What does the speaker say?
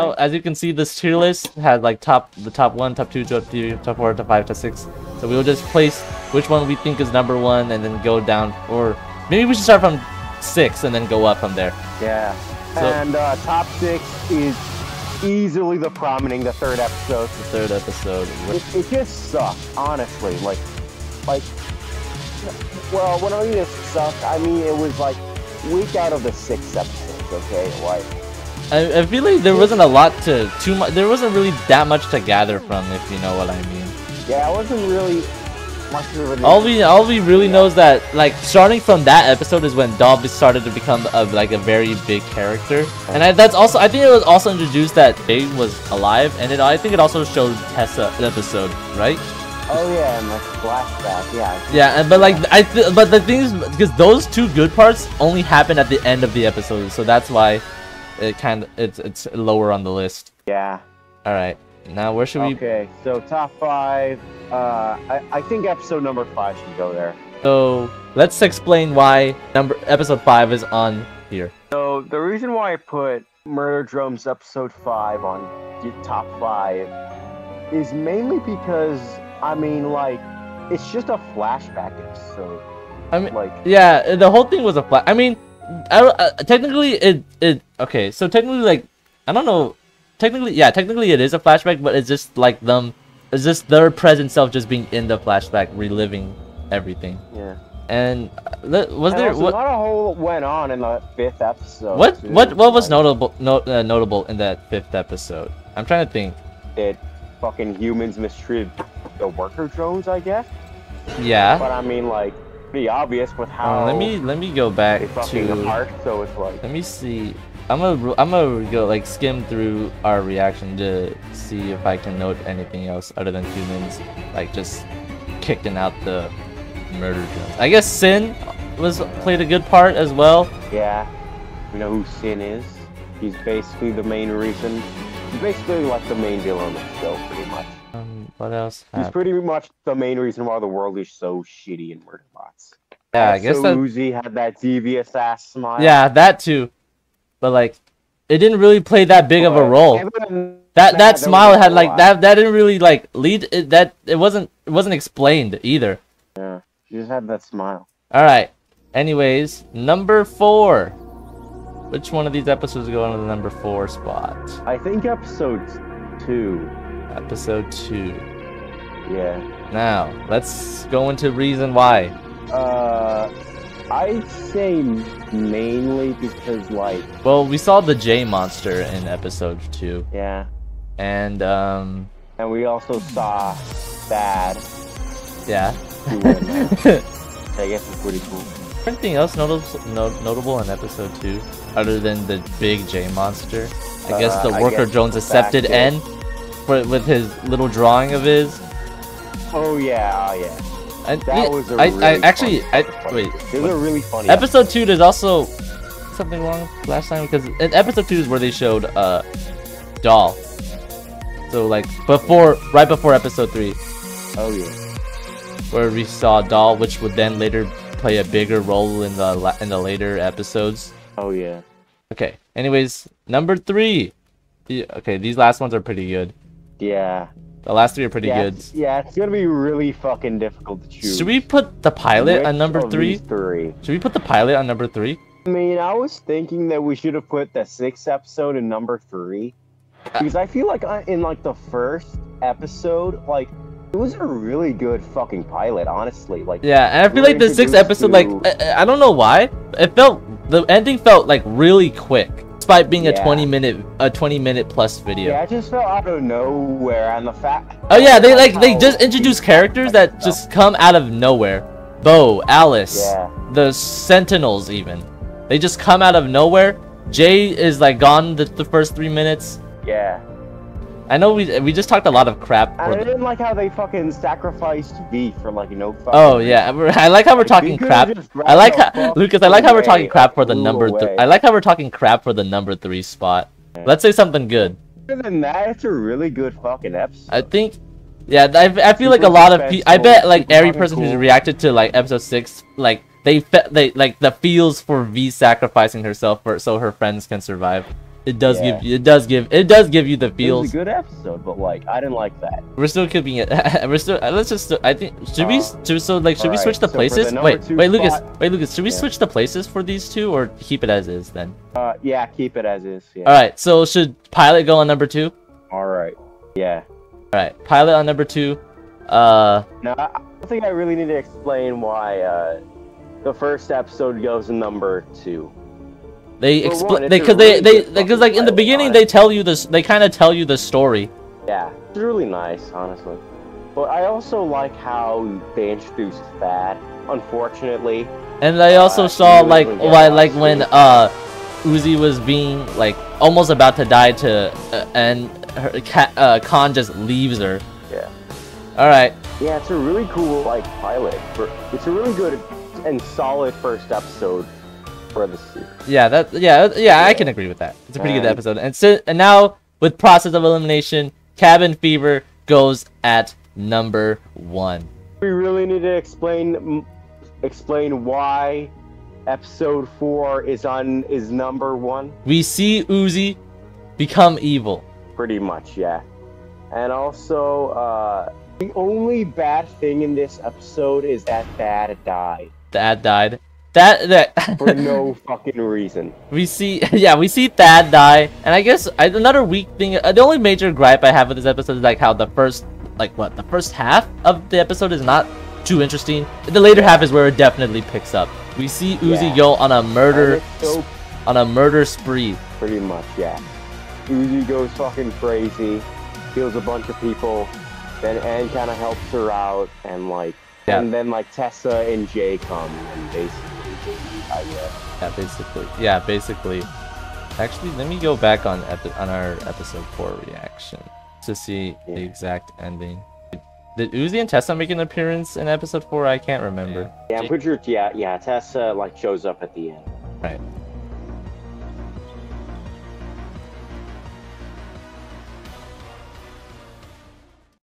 As you can see, this tier list had like top the top one, top two, top three, top four, top five, top six. So we will just place which one we think is number one, and then go down. Or maybe we should start from six and then go up from there. Yeah. So- and uh, top six is easily the prominent, the third episode. The third episode. It, it just sucked, honestly. Like, like, well, when I mean it sucked, I mean it was like week out of the six episodes. Okay, like, I, I feel like there wasn't a lot to too much. There wasn't really that much to gather from, if you know what I mean. yeah, it wasn't really much of an. All we all we really know is that like starting from that episode is when Dobby started to become a, like a very big character, and I, that's also I think it was also introduced that J was alive, and it I think it also showed Tessa episode, right? Oh yeah, and like flashback. Yeah. Yeah, and but like I th but the thing is because those two good parts only happen at the end of the episode, so that's why it kind of it's it's lower on the list. Yeah. All right, now where should we? Okay, so top five. Uh, I, I think episode number five should go there. So let's explain why number episode five is on here. So the reason why I put Murder Drones episode five on the top five is mainly because I mean, like, it's just a flashback episode. I mean, Like, Yeah, the whole thing was a flat. I mean, I, don't- uh, technically it it okay. So technically, like, I don't know. Technically, yeah, technically it is a flashback, but it's just like them. It's just their present self just being in the flashback, reliving everything. yeah. And uh, was And there also, what not a whole went on in the fifth episode. what too, what what was notable no, uh, notable in that fifth episode? I'm trying to think. That fucking humans mistreated the worker drones, I guess. Yeah. But I mean, like, pretty obvious with how Uh, let me let me go back to. apart. So it's like, Let me see. I'm gonna I'm gonna go like skim through our reaction to see if I can note anything else other than humans like just kicking out the murder drones. I guess Cyn was played a good part as well. yeah, you know who Cyn is? He's basically the main reason. He's basically like the main villain of the show, pretty much. Um, what else? He's pretty much the main reason why the world is so shitty in murder bots. Yeah, I guess so that. Uzi had that devious ass smile. Yeah, that too. But like, it didn't really play that big of a role. than That that smile had like that that didn't really like lead it, that it wasn't it wasn't explained either. Yeah, she just had that smile. All right. Anyways, number four. Which one of these episodes go into the number four spot? I think episode two. Episode two. Yeah. Now, let's go into reason why. Uh, I'd say mainly because like, Well, we saw the J monster in episode two, yeah, and um, and we also saw Bad. yeah. I guess it's pretty cool. Anything else notable notable in episode two, other than the big J monster? I guess Uh, the I Worker guess Jones the accepted N, for, with his little drawing of his. Oh yeah, oh yeah. And That yeah, was a I, really I actually, funny I episode. wait. It was a really funny Episode two, there's also something wrong last time because in episode two is where they showed uh doll. So like before, right before episode three. Oh yeah. where we saw doll, which would then later play a bigger role in the la- in the later episodes. Oh yeah. Okay. Anyways, number three. The- okay, these last ones are pretty good. Yeah. The last three are pretty yeah, good. it's- yeah, it's gonna be really fucking difficult to choose. Should we put the pilot which on number three? Three. Should we put the pilot on number three? I mean, I was thinking that we should have put the sixth episode in number three, Uh, because I feel like in like the first episode, like it was a really good fucking pilot, honestly. Like, Yeah, and I feel like the sixth episode, like I, I don't know why, it felt the ending felt like really quick, despite being a twenty minute a twenty minute plus video. yeah, it just felt out of nowhere, and the fact. Oh yeah, they like they just introduce characters that that just come out of nowhere. Beau, Alice, Yeah. the Sentinels, even they just come out of nowhere. J is like gone the, the first three minutes. Yeah. I know we we just talked a lot of crap. I didn't like how they fucking sacrificed V for like no fucking. oh yeah, I like how we're talking crap. I like how Lukas. I like how we're talking crap for the number three. I like how we're talking crap for the number three spot. Let's say something good. Other than that, it's a really good fucking episode. I think, yeah, I, I feel like a lot of people. I bet like every person who's reacted to like episode six, like they fe- they like the feels for V sacrificing herself for so her friends can survive. It does Yeah. give you. It does give. It does give you the It was feels. a good episode, but like I didn't like that. We're still keeping it. We're still. uh, Let's just. I think. Should we? Uh, Should, so like. Should we switch the so the places? wait. Wait, Lukas. spot- Wait, Lukas. Should we Yeah. switch the places for these two, or keep it as is then? Uh, yeah, keep it as is. Yeah. All right. So should pilot go on number two? All right. Yeah. All right. Pilot on number two. Uh. Now, I I don't think I really need to explain why uh, the first episode goes number two. They explain because they really they because like in the beginning they tell you this. They kind of tell you the story. Yeah, it's really nice, honestly. But I also like how they introduced Thad. Unfortunately, And I also Uh, saw like why like when uh Uzi was being like almost about to die to uh, and her, Ka- uh, Khan just leaves her. Yeah. All right. yeah, it's a really cool like pilot. For, it's a really good and solid first episode for the series. Yeah. That. Yeah. Yeah. I can agree with that. It's a pretty good episode. And so and now with process of elimination, Cabin Fever goes at number one. We really need to explain explain why episode four is on is number one. We see Uzi become evil. Pretty much, yeah. And also, uh, the only bad thing in this episode is that Thad died Thad died. That that for no fucking reason. We see, yeah, we see Thad die, and I guess I, another weak thing. Uh, the only major gripe I have with this episode is like how the first, like what, the first half of the episode is not too interesting. The later half is where it definitely picks up. We see Uzi Yeah. go on a murder, so on a murder spree. pretty much, yeah. Uzi goes fucking crazy, kills a bunch of people, then N kind of helps her out, and like, Yeah. and then like Tessa and J come and basically, Guess. Yeah, basically. Yeah, basically. Actually, let me go back on on our episode four reaction to see the exact ending. Did Uzi and Tessa make an appearance in episode four? I can't remember. Yeah, I'm pretty sure. Yeah, yeah. Tessa like shows up at the end. Right.